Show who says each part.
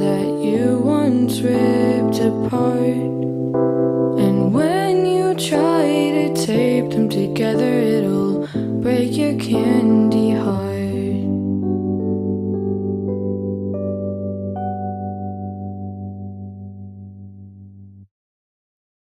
Speaker 1: that you once ripped apart. And when you try to tape them together, it'll break your candy heart.